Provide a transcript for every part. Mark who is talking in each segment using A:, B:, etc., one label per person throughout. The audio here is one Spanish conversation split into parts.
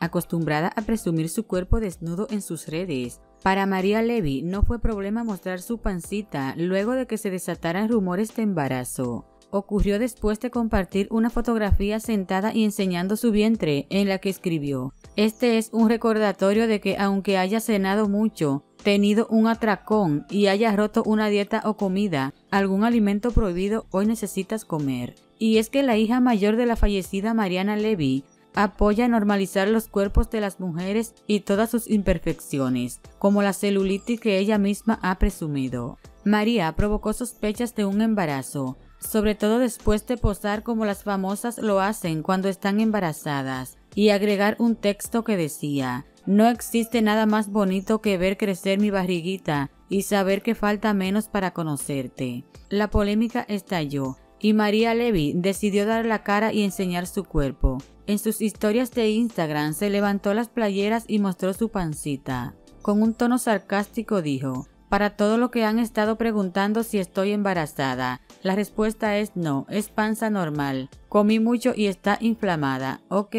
A: acostumbrada a presumir su cuerpo desnudo en sus redes. Para María Levy no fue problema mostrar su pancita luego de que se desataran rumores de embarazo. Ocurrió después de compartir una fotografía sentada y enseñando su vientre en la que escribió, este es un recordatorio de que aunque haya cenado mucho, tenido un atracón y haya roto una dieta o comida, algún alimento prohibido, hoy necesitas comer. Y es que la hija mayor de la fallecida Mariana Levy apoya normalizar los cuerpos de las mujeres y todas sus imperfecciones, como la celulitis que ella misma ha presumido. María provocó sospechas de un embarazo, sobre todo después de posar como las famosas lo hacen cuando están embarazadas, y agregar un texto que decía, no existe nada más bonito que ver crecer mi barriguita y saber que falta menos para conocerte. La polémica estalló y María Levy decidió dar la cara y enseñar su cuerpo. En sus historias de Instagram se levantó las playeras y mostró su pancita. Con un tono sarcástico dijo, para todo lo que han estado preguntando si estoy embarazada, la respuesta es no, es panza normal. Comí mucho y está inflamada, ¿ok?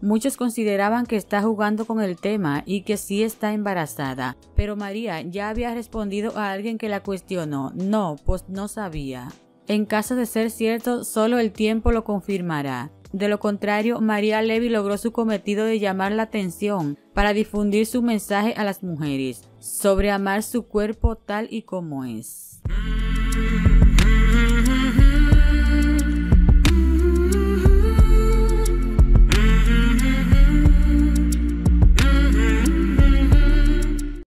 A: Muchos consideraban que está jugando con el tema y que sí está embarazada, pero María ya había respondido a alguien que la cuestionó, no, pues no sabía. En caso de ser cierto, solo el tiempo lo confirmará. De lo contrario, María Levy logró su cometido de llamar la atención para difundir su mensaje a las mujeres sobre amar su cuerpo tal y como es.